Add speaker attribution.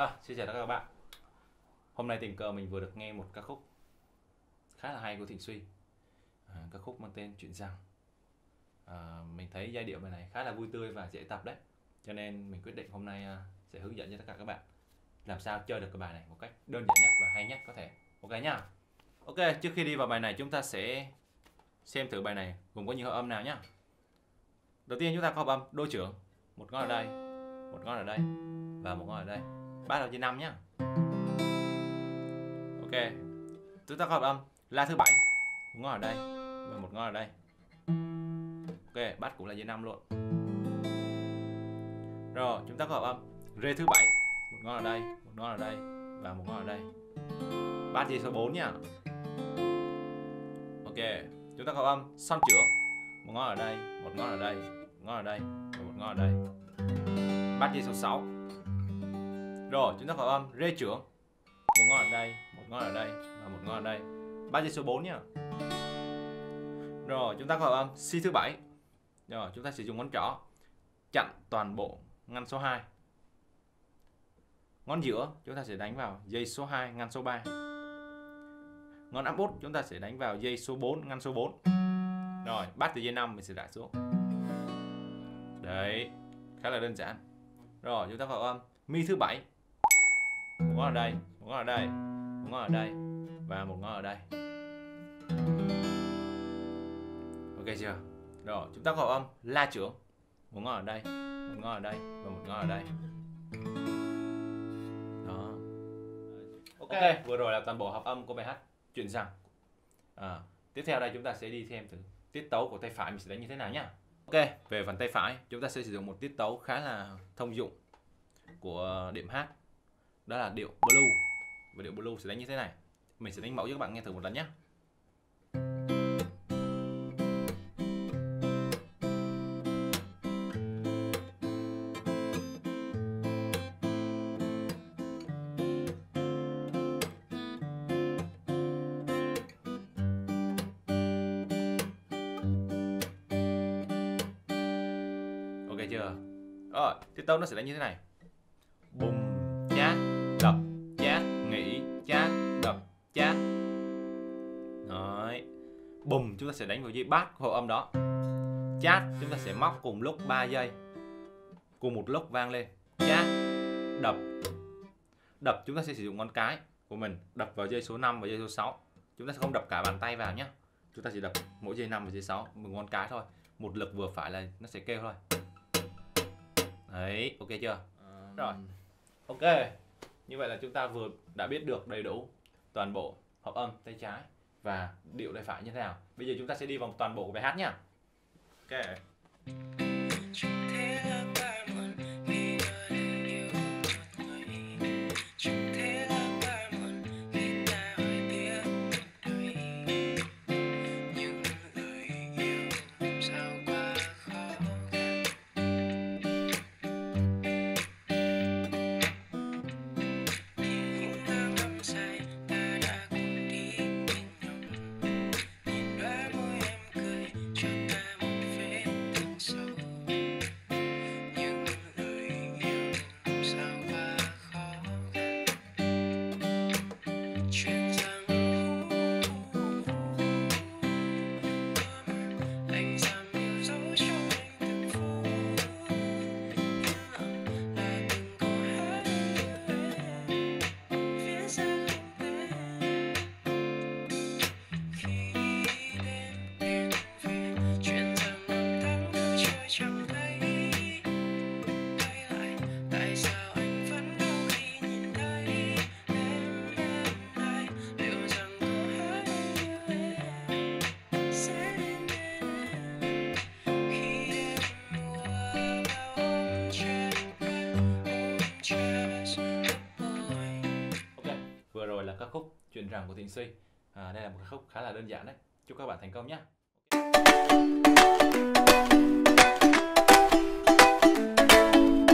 Speaker 1: À, xin chào tất cả các bạn. Hôm nay tình cờ mình vừa được nghe một ca khúc khá là hay của Thịnh Suy. À, Ca khúc mang tên Chuyện rằng. À, Mình thấy giai điệu bài này khá là vui tươi và dễ tập đấy. Cho nên mình quyết định hôm nay sẽ hướng dẫn cho tất cả các bạn Làm sao chơi được cái bài này một cách đơn giản nhất và hay nhất có thể. Ok nhá Ok, trước khi đi vào bài này chúng ta sẽ xem thử bài này gồm có những hợp âm nào nhá. Đầu tiên chúng ta có hợp âm đôi trưởng. Một ngón ở đây, một ngón ở đây và một ngón ở đây. Bắt đầu trên năm nhá. Ok. Chúng ta có hợp âm La thứ bảy. Một ngón ở đây Và một ngón ở đây. Ok, bắt cũng là dưới năm luôn. Rồi, chúng ta có hợp âm Rê thứ bảy. Một ngón ở đây, Một ngón ở đây Và một ngón ở đây. Bắt gì số 4 nhá. Ok, Chúng ta có hợp âm Son trưởng Một ngón ở đây, Một ngón ở đây, Một ngón ở đây Và một ngón ở đây. Bắt gì số 6 rồi chúng ta có âm. Rê trưởng. Một ngón ở đây, một ngón ở đây và một ngón ở đây. Ba dây số 4 nha. Rồi chúng ta có âm. Si thứ bảy. Rồi chúng ta sử dụng ngón trỏ. Chặn toàn bộ ngăn số 2 Ngón giữa chúng ta sẽ đánh vào dây số 2 ngăn số 3 Ngón áp út chúng ta sẽ đánh vào dây số 4 ngăn số 4 Rồi bắt từ dây 5 mình sẽ đặt xuống. Đấy Khá là đơn giản. Rồi chúng ta vào âm. Mi thứ bảy một ngón ở đây một ngón ở đây một ngón ở đây và một ngón ở đây. Ok chưa? Rồi chúng ta có âm la trưởng. Một ngón ở đây một ngón ở đây và một ngón ở đây. Đó. Ok, okay. vừa rồi là toàn bộ hợp âm của bài hát chuyện rằng. À, tiếp theo đây chúng ta sẽ đi thêm thử tiết tấu của tay phải mình sẽ đánh như thế nào nhá. Ok về phần tay phải chúng ta sẽ sử dụng một tiết tấu khá là thông dụng của điểm hát đó là điệu blue. Và điệu blue sẽ đánh như thế này. Mình sẽ đánh mẫu cho các bạn nghe thử một lần nhé. Ok chưa? Rồi tiết tấu nó sẽ đánh như thế này. Bùm chúng ta sẽ đánh vào dây bát của âm đó. Chát chúng ta sẽ móc cùng lúc 3 giây. Cùng một lúc vang lên. Chát đập. Đập chúng ta sẽ sử dụng ngón cái của mình đập vào dây số 5 và dây số 6 chúng ta sẽ không đập cả bàn tay vào nhé chúng ta chỉ đập mỗi dây 5 và dây 6 một ngón cái thôi. Một lực vừa phải là nó sẽ kêu thôi. Đấy ok chưa? Rồi. Ok, như vậy là chúng ta vừa đã biết được đầy đủ toàn bộ hợp âm tay trái và điệu tay phải như thế nào. Bây giờ chúng ta sẽ đi vòng toàn bộ của bài hát nhá. Ok. Chuyện rằng của Thịnh Suy à, đây là một ca khúc khá là đơn giản đấy chúc các bạn thành công nhé okay.